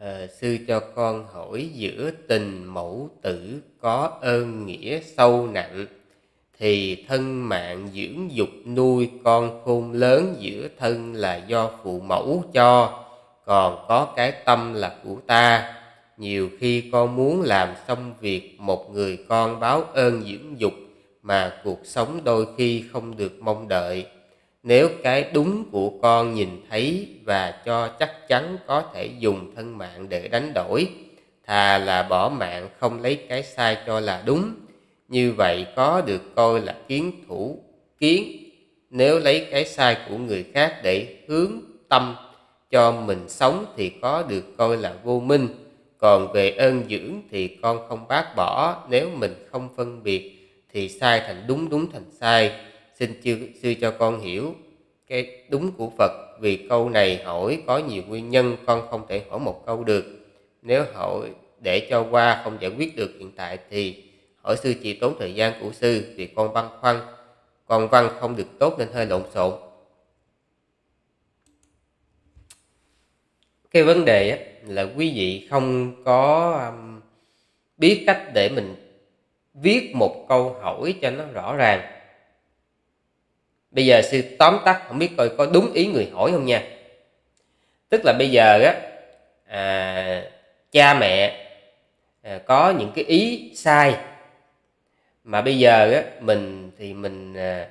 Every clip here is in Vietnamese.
À, sư cho con hỏi giữa tình mẫu tử có ơn nghĩa sâu nặng thì thân mạng dưỡng dục nuôi con khôn lớn giữa thân là do phụ mẫu cho còn có cái tâm là của ta. Nhiều khi con muốn làm xong việc một người con báo ơn dưỡng dục mà cuộc sống đôi khi không được mong đợi nếu cái đúng của con nhìn thấy và cho chắc chắn có thể dùng thân mạng để đánh đổi, thà là bỏ mạng không lấy cái sai cho là đúng. Như vậy có được coi là kiến thủ, kiến. Nếu lấy cái sai của người khác để hướng tâm cho mình sống thì có được coi là vô minh. Còn về ơn dưỡng thì con không bác bỏ. Nếu mình không phân biệt thì sai thành đúng đúng thành sai xin chư sư cho con hiểu cái đúng của Phật. Vì câu này hỏi có nhiều nguyên nhân, con không thể hỏi một câu được. Nếu hỏi để cho qua không giải quyết được hiện tại thì hỏi sư chỉ tốn thời gian của sư vì con băn khoăn. Con văn không được tốt nên hơi lộn xộn. Cái vấn đề là quý vị không có um, biết cách để mình viết một câu hỏi cho nó rõ ràng bây giờ sư tóm tắt không biết coi có đúng ý người hỏi không nha. Tức là bây giờ á à, cha mẹ à, có những cái ý sai. Mà bây giờ á mình thì mình à,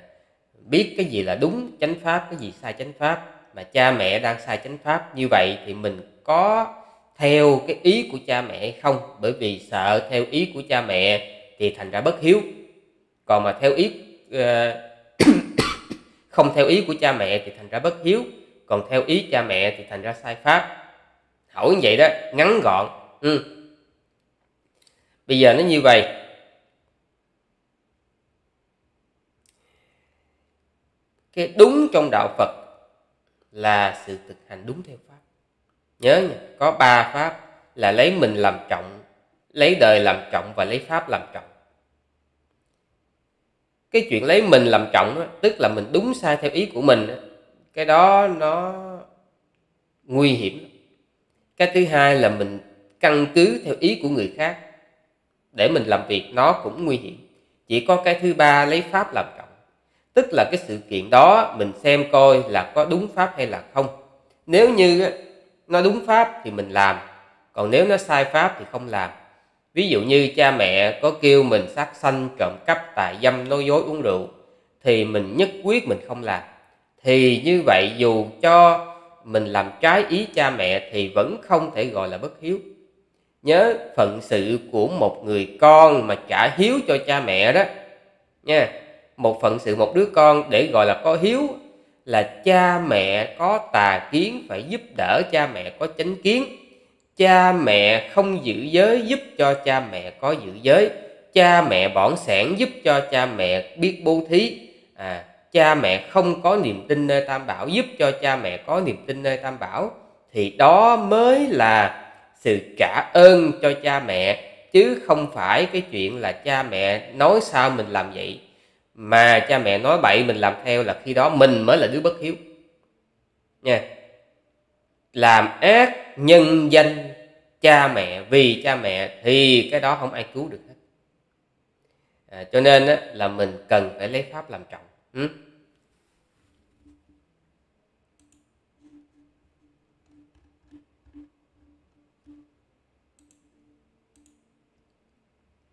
biết cái gì là đúng chánh pháp cái gì sai chánh pháp. Mà cha mẹ đang sai chánh pháp như vậy thì mình có theo cái ý của cha mẹ hay không? Bởi vì sợ theo ý của cha mẹ thì thành ra bất hiếu. Còn mà theo ý uh, không theo ý của cha mẹ thì thành ra bất hiếu, còn theo ý cha mẹ thì thành ra sai pháp. Hỏi như vậy đó, ngắn gọn. Ừ. bây giờ nó như vậy. Cái đúng trong đạo phật là sự thực hành đúng theo pháp. Nhớ nha, có ba pháp là lấy mình làm trọng, lấy đời làm trọng và lấy pháp làm trọng cái chuyện lấy mình làm trọng đó, tức là mình đúng sai theo ý của mình đó, cái đó nó nguy hiểm. Cái thứ hai là mình căn cứ theo ý của người khác để mình làm việc nó cũng nguy hiểm. Chỉ có cái thứ ba lấy pháp làm trọng tức là cái sự kiện đó mình xem coi là có đúng pháp hay là không. Nếu như nó đúng pháp thì mình làm còn nếu nó sai pháp thì không làm ví dụ như cha mẹ có kêu mình sát sanh, trộm cắp, tà dâm, nói dối, uống rượu, thì mình nhất quyết mình không làm. Thì như vậy dù cho mình làm trái ý cha mẹ thì vẫn không thể gọi là bất hiếu. Nhớ phận sự của một người con mà trả hiếu cho cha mẹ đó. Nha, một phận sự một đứa con để gọi là có hiếu là cha mẹ có tà kiến phải giúp đỡ cha mẹ có chánh kiến cha mẹ không giữ giới giúp cho cha mẹ có giữ giới. Cha mẹ bỏn sẻn giúp cho cha mẹ biết bố thí. À, cha mẹ không có niềm tin nơi tam bảo giúp cho cha mẹ có niềm tin nơi tam bảo. Thì đó mới là sự trả ơn cho cha mẹ chứ không phải cái chuyện là cha mẹ nói sao mình làm vậy. Mà cha mẹ nói bậy mình làm theo là khi đó mình mới là đứa bất hiếu. Nha làm ác nhân danh cha mẹ vì cha mẹ thì cái đó không ai cứu được hết à, cho nên á, là mình cần phải lấy pháp làm trọng ừ?